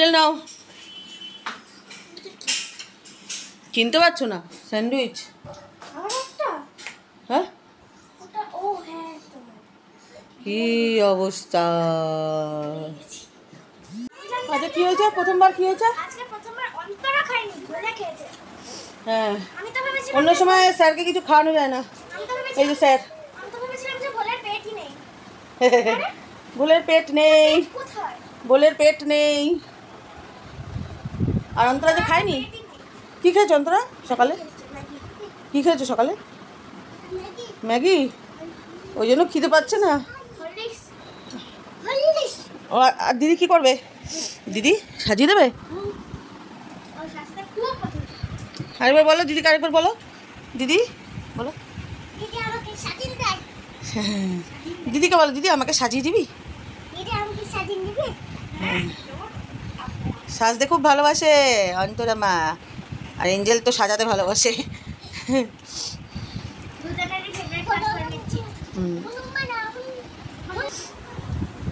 Angel নাও। চিনতে পারছ না? স্যান্ডউইচ। হ্যাঁ? হ্যাঁ কি অবস্থা? আচ্ছা কি হয়েছে? প্রথমবার কি হয়েছে? হ্যাঁ। অন্য সময় স্যারকে কিছু খাওয়ানো যায় না। এই যে স্যার। ভুলের পেট নেই। বোলের পেট নেই। আর অন্তরা যে খায়নি? কি খেয়েছো অন্তরা সকালে? কি খেয়েছো সকালে? ম্যাগি? ওই জন্য খিদে পাচ্ছে না। আর- দিদি কি করবে? দিদি সাজিয়ে দেবে? আরেকবার বলো দিদিকে আরেকবার বলো। দিদি বলো। দিদি আমাকে দিদিকে বলো দিদি আমাকে সাজিয়ে দিবি? দিদি আমাকে সাজিয়ে দিবে? সাজতে খুব ভালোবাসে অন্তরা মা। আর এঞ্জেল তো সাজাতে ভালোবাসে।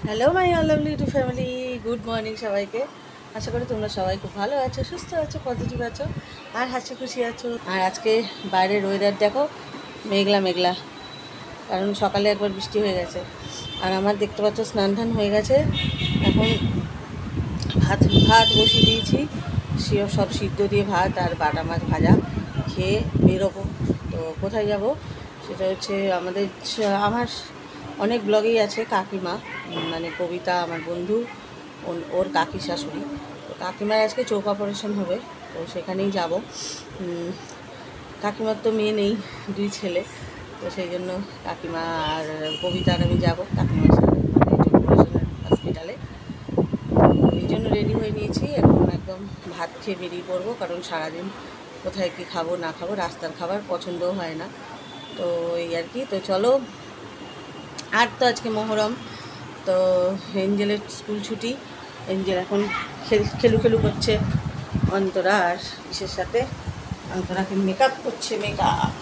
Hello my all lovely to family, good morning সবাইকে। আশা করি তোমরা সবাই খুব ভালো আছো, সুস্থ আছো, পজিটিভ আছো, আর হাসি খুশি আছো। আর আজকে বাইরের ওয়েদার দেখো, মেঘলা মেঘলা, কারণ সকালে একবার বৃষ্টি হয়ে গেছে। আর আমার দেখতে পাচ্ছ স্নান টান হয়ে গেছে। এখন ভাত ভাত বসিয়ে দিয়েছি। সেও সব সিদ্ধ দিয়ে ভাত আর বাটা মাছ ভাজা খেয়ে বেরোবো। তো কোথায় যাব? সেটা হচ্ছে আমাদের আমার অনেক ব্লগেই আছে কাকিমা মানে কবিতা আমার বন্ধু ওর কাকি শাশুড়ি। তো কাকিমার আজকে চোখ অপারেশন হবে, তো সেখানেই যাব। কাকিমার তো মেয়ে নেই, দুই ছেলে, তো সেই জন্য কাকিমা আর কবিতা আর আমি যাব কাকিমার সাথে মানে চোখ অপারেশনের হসপিটালে এই জন্য রেডি হয়ে নিয়েছি এখন একদম ভাত খেয়ে বেরিয়ে পড়ব, কারণ সারাদিন কোথায় কি খাব, না খাব, রাস্তার খাবার পছন্দও হয় না। তো এই আর কি, তো চলো। আর তো আজকে মহরম, তো এঞ্জেলের স্কুল ছুটি। এঞ্জেল এখন খেল, খেলু করছে অন্তরা আর সাথে? অন্তরাকে মেকআপ করছে মেকআপ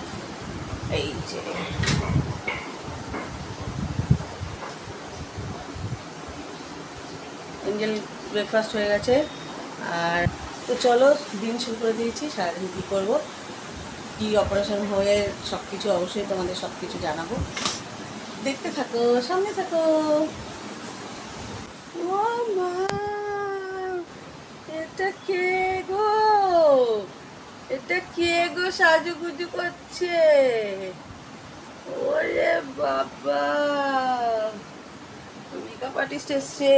এই যে। এঞ্জেল ব্রেকফাস্ট হয়ে গেছে, আর তো চলো, দিন শুরু করে দিয়েছি, সারাদিন কী করব? কী অপারেশন হয়ে সব কিছু অবশ্যই তোমাদের সব কিছু জানাব। দেখতে থাকো, সামনে থাকো। মা, এটা কে গো? এটা কে গো সাজুগুজু করছে? ওরে বাবা মেকআপ আর্টিস্ট এসছে।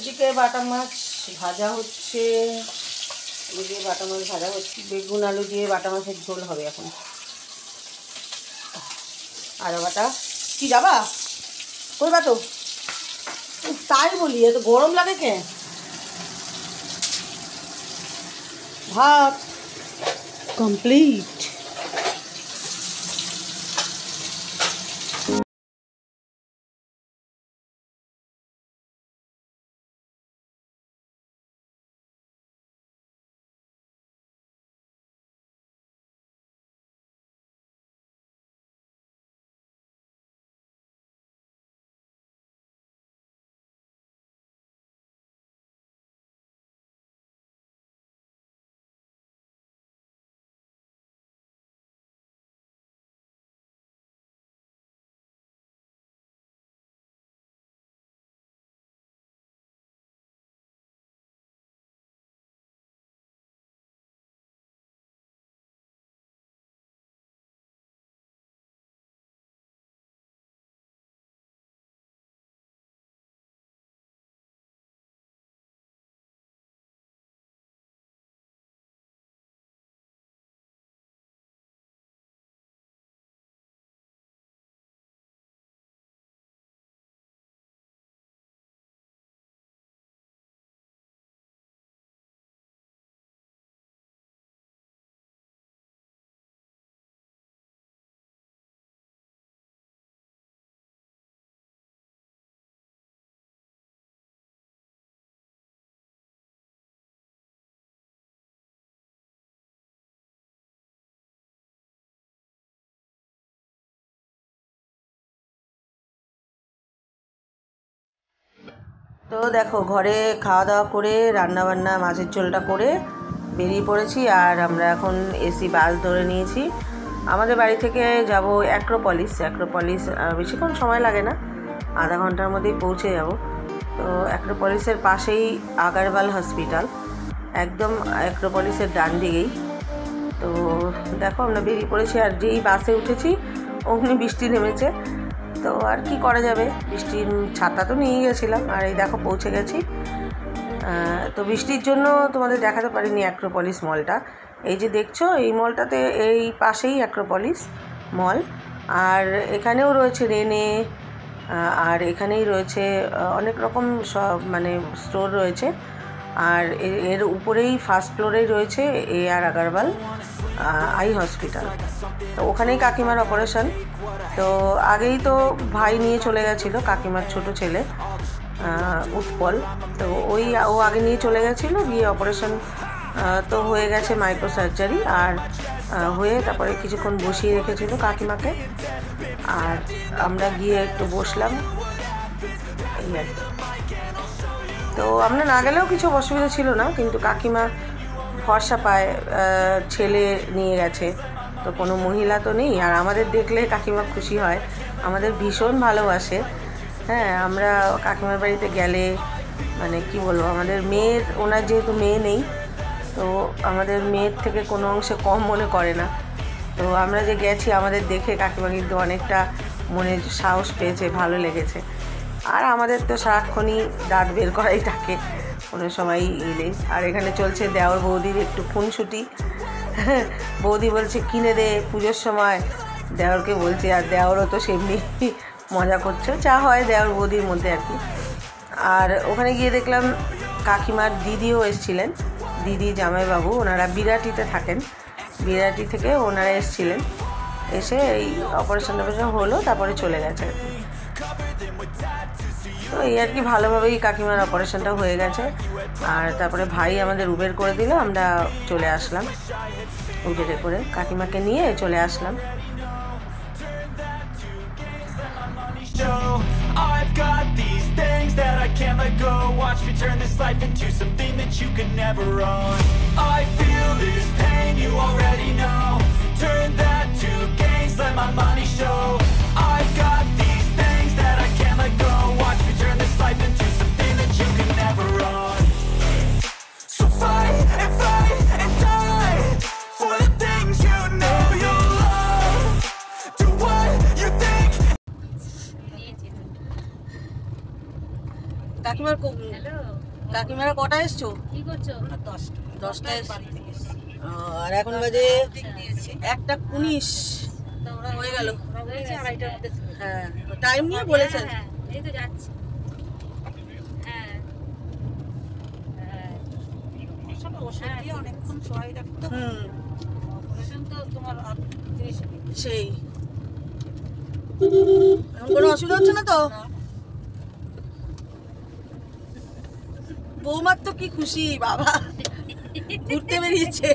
এদিকে বাটা মাছ ভাজা হচ্ছে এদিকে বাটা মাছ ভাজা হচ্ছে, বেগুন আলু দিয়ে বাটা মাছের ঝোল হবে এখন। আর বাটা, কি যাবা? কই তো তাই বলি, এত গরম লাগে কে ভাত কমপ্লিট তো দেখো, ঘরে খাওয়া দাওয়া করে রান্না বান্না মাছের ঝোলটা করে বেরিয়ে পড়েছি আর আমরা এখন এসি, বাস ধরে নিয়েছি। আমাদের বাড়ি থেকে যাব অ্যাক্রোপলিস। অ্যাক্রোপলিস বেশিক্ষণ সময় লাগে না, আধা ঘণ্টার মধ্যেই পৌঁছে যাব। তো অ্যাক্রোপলিসের পাশেই আগারওয়াল হসপিটাল, একদম অ্যাক্রোপলিসের ডান দিকেই। তো দেখো, আমরা বেরিয়ে পড়েছি আর যেই বাসে উঠেছি অমনি বৃষ্টি নেমেছে। তো আর কি করা যাবে? বৃষ্টির ছাতা তো নিয়ে গেছিলাম, আর এই দেখো পৌঁছে গেছি। তো বৃষ্টির জন্য তোমাদের দেখাতে পারিনি অ্যাক্রোপলিস মলটা এই যে দেখছ, এই মলটাতে এই পাশেই অ্যাক্রোপলিস মল আর এখানেও রয়েছে রেনে আর এখানেই রয়েছে অনেক রকম সব মানে স্টোর রয়েছে। আর এর উপরেই ফার্স্ট ফ্লোরেই রয়েছে A R Agarwal eye hospital. তো ওখানেই কাকিমার অপারেশন তো আগেই তো ভাই নিয়ে চলে গেছিল, কাকিমার ছোট ছেলে উৎপল। তো ওই, ও আগে নিয়ে চলে গেছিল, গিয়ে অপারেশন তো হয়ে গেছে মাইক্রো সার্জারি আর হয়ে তারপরে কিছুক্ষণ বসিয়ে রেখেছিল কাকিমাকে। আর আমরা গিয়ে একটু বসলাম। তো আমরা না গেলেও কিছু অসুবিধা ছিল না, কিন্তু কাকিমা ভরসা পায় ছেলে নিয়ে গেছে। তো কোনো মহিলা তো নেই। আর আমাদের দেখলে কাকিমা খুশি হয়। আমাদের ভীষণ ভালোবাসে। হ্যাঁ আমরা কাকিমার বাড়িতে গেলে মানে কি বলব, আমাদের মেয়ের, ওনার যেহেতু মেয়ে নেই, তো আমাদের মেয়ের থেকে কোনো অংশে কম মনে করে না। তো আমরা যে গেছি, আমাদের দেখে কাকিমা কিন্তু অনেকটা মনে সাহস পেয়েছে, ভালো লেগেছে। আর আমাদের তো সারাক্ষণই দাঁত বের করাই থাকে। কোনো সময় এলে আর এখানে চলছে দেওর বৌদির একটু খুনসুটি। বৌদি বলছে, কিনে দে পুজোর সময়। দেওরকে বলছে, আর দেওরও তো সেমনি মজা করছে। যা হয় দেওর বৌদির মধ্যে আর কি। আর ওখানে গিয়ে দেখলাম কাকিমার দিদিও এসছিলেন। দিদি জামাইবাবু, ওনারা বিরাটিতে থাকেন। বিরাটি থেকে ওনারা এসছিলেন। এসে এই অপারেশন টপারেশন হলো, তারপরে চলে গেছে আর কি। তো এই আর কি ভালোভাবেই কাকিমার অপারেশনটা হয়ে গেছে আর তারপরে ভাই আমাদের উবের করে দিল আমরা চলে আসলাম উবেরে করে কাকিমাকে নিয়ে চলে আসলাম. I've got these things that I can't let go. Watch me turn this life into something that you could never own. I feel this pain, you already know. Turn that to gains, কাকিমার কাকিমারা কটা এসছো? কি করছ? দশটা। আর এখন বাজে একটা উনিশ হয়ে গেল। হ্যাঁ টাইম নিয়ে বলেছেন হ্যাঁ, এই তো যাচ্ছি। হ্যাঁ। হ্যাঁ। তো তোমার সেই। কোনো অসুবিধা হচ্ছে না তো? বৌমার তো কি খুশি, বাবা। ঘুরতে বেরিয়েছে।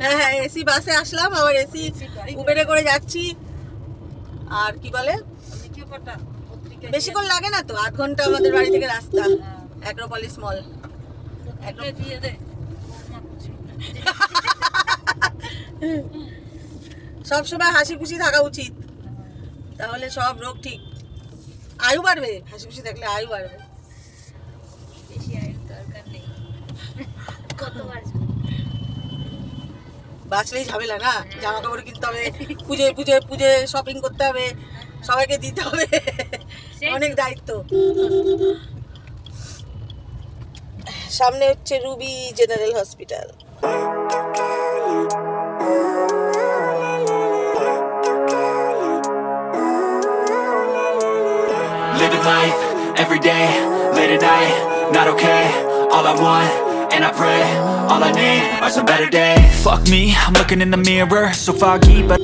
হ্যাঁ হ্যাঁ এসি বাসে আসলাম, আবার এসি উবেরে করে যাচ্ছি। আর কি বলে? বেশিক্ষণ লাগে না তো, আধ ঘণ্টা আমাদের বাড়ি থেকে রাস্তা অ্যাক্রোপলিস মল সবসময় হাসি খুশি থাকা উচিত। তাহলে সব রোগ ঠিক। আয়ু বাড়বে? হাসি খুশি থাকলে আয়ু বাড়বে। বেশি আয়ের দরকার নেই। কত বাজবে? বাঁচলেই ঝামেলা না? জামা কাপড় কিনতে হবে পুজোয় পুজোয় পুজোয় শপিং করতে হবে সবাইকে দিতে হবে। অনেক দায়িত্ব। সামনে হচ্ছে Ruby general hospital. life every day, late at night, not okay. All I want, and I pray, all I need are some better days. Fuck me, I'm looking in the mirror, so foggy, but.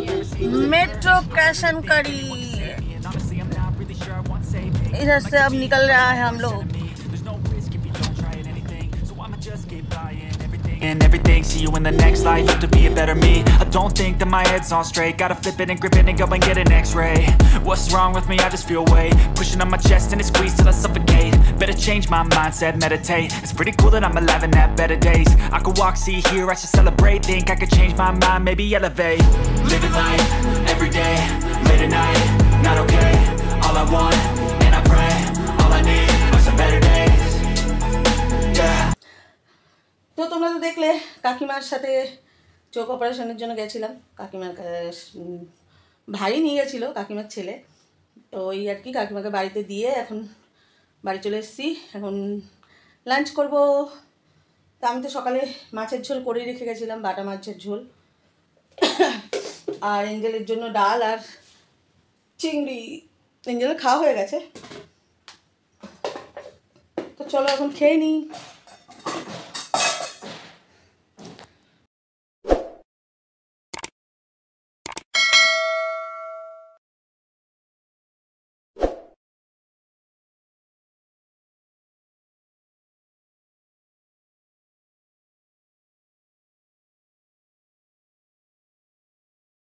Metro Cash and Carry And honestly, I'm not really sure I want saving. इधर से अब निकल रहा है हम लोग Everything See you in the next life, have to be a better me. I don't think that my head's on straight. Gotta flip it and grip it and go and get an x-ray. What's wrong with me? I just feel weight. Pushing on my chest and it squeezes till I suffocate. Better change my mindset, meditate. It's pretty cool that I'm alive and have better days. I could walk, see, hear, I should celebrate. Think I could change my mind, maybe elevate. Living life, every day, late at night Not okay, all I want, তোমরা তো দেখলে, কাকিমার সাথে চোখ অপারেশনের জন্য গেছিলাম। কাকিমার ভাই নিয়ে গেছিল, কাকিমার ছেলে। তো ওই আর কি, কাকিমাকে বাড়িতে দিয়ে এখন বাড়ি চলে এসেছি। এখন লাঞ্চ করব। তা আমি তো সকালে মাছের ঝোল করেই রেখে গেছিলাম, বাটা মাছের ঝোল। আর এঞ্জেলের জন্য ডাল আর চিংড়ি। এঞ্জেলের খাওয়া হয়ে গেছে। তো চলো এখন খেয়ে নিই।